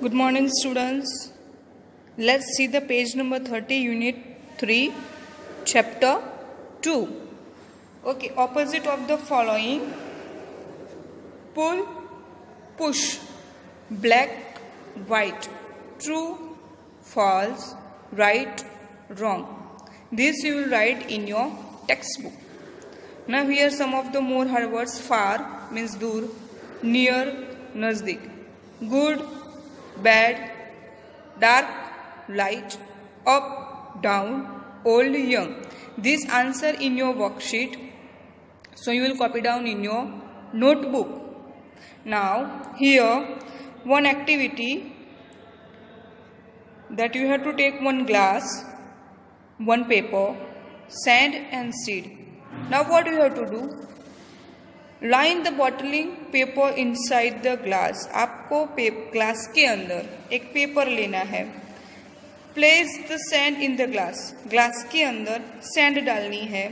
Good morning, students. Let's see the page number 30, unit 3, chapter 2. Okay, opposite of the following pull, push, black, white, true, false, right, wrong. This you will write in your textbook. Now here some of the more hard words far means dur, near, nazdik, good, bad, dark, light, up, down, old, young. This answer in your worksheet. So you will copy down in your notebook. Now here one activity that you have to take one glass, one paper, sand and seed. Now what you have to do? Line the bottling paper inside the glass आपको glass के अंदर एक paper लेना है। Place the sand in the glass glass के अंदर sand डालनी है।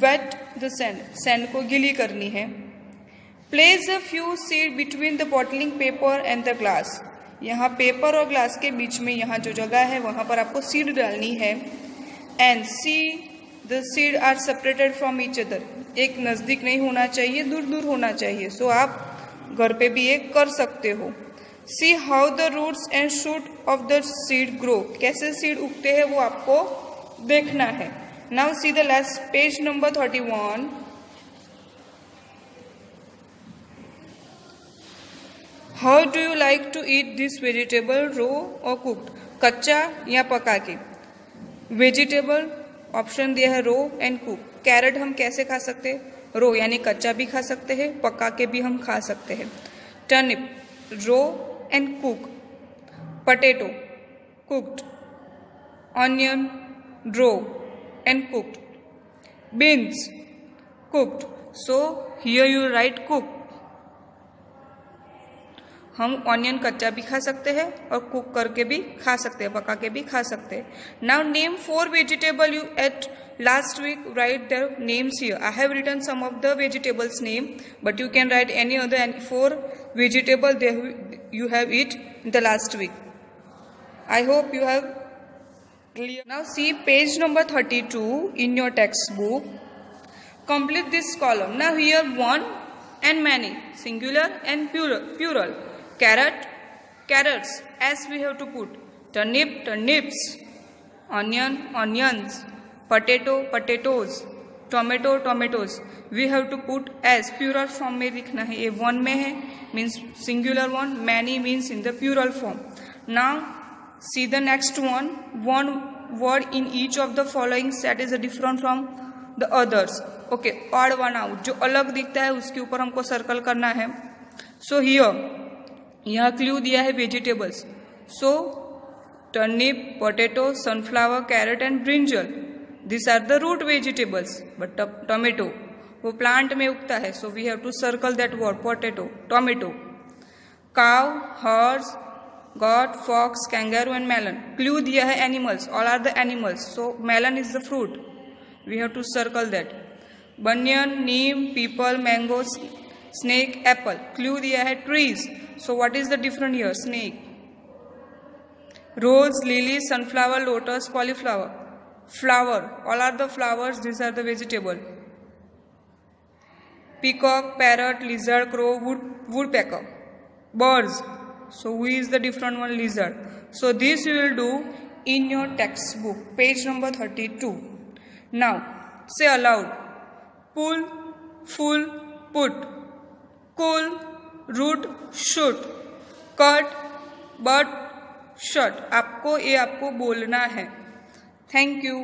वेट द सैंड सैंड को गिली करनी है। Place a few seed between the bottling paper and the glass यहाँ पेपर और ग्लास के बीच में यहाँ जो जगह है, वहाँ पर आपको सीड डालनी है। And see the seed are separated from each other एक नज़दीक नहीं होना चाहिए दूर दूर होना चाहिए। सो so, आप घर पे भी एक कर सकते हो। See how the roots and shoot of the seed grow कैसे सीड उगते हैं वो आपको देखना है। Now see the last page number thirty one how do you like to eat this vegetable raw और कुक्ड कच्चा या पका के? वेजिटेबल ऑप्शन दिया है रो एंड कुक। कैरेट हम कैसे खा सकते हैं? रो यानी कच्चा भी खा सकते हैं, पका के भी हम खा सकते हैं। Turnip, raw and cook. Potato, cooked. Onion, raw and cooked. Beans, cooked. So, here you write cook. हम ऑनियन कच्चा भी खा सकते हैं और कुक करके भी खा सकते हैं, पका के भी खा सकते हैं। Now name four vegetable you ate last week write the names here I have return some of the vegetables name but you can write any other and four vegetable you have it the last week I hope you have clear clear. Now see page number 32 in your textbook. Complete this column. Now here one and many, singular and plural plural. Carrot carrots as we have to put turnip turnips onion onions potato potatoes tomato tomatoes we have to put as plural form में लिखना है ये one में है means singular one many means in the plural form now see the next one one word in each of the following set is different from the others okay odd one out जो अलग दिखता है उसके ऊपर हमको circle करना है so here यहाँ क्ल्यू दिया है vegetables. So turnip potato sunflower carrot and brinjal this are the root vegetables but tomato वो प्लांट में उगता है so we have to circle that word potato tomato cow horse god fox kangaroo and melon clue दिया है animals all are the animals so melon is the fruit we have to circle that banyan neem peepal mango snake apple. Clue diya hai trees. So what is the different here? Snake. Rose lily sunflower lotus cauliflower. Flower. All are the flowers. These are the vegetable. Peacock parrot lizard crow wood, woodpecker. Birds. So who is the different one? Lizard. So this you will do in your textbook. Page number 32 now say aloud. Pull full put. Cool, root shoot cut but shut आपको ये आपको बोलना है। Thank you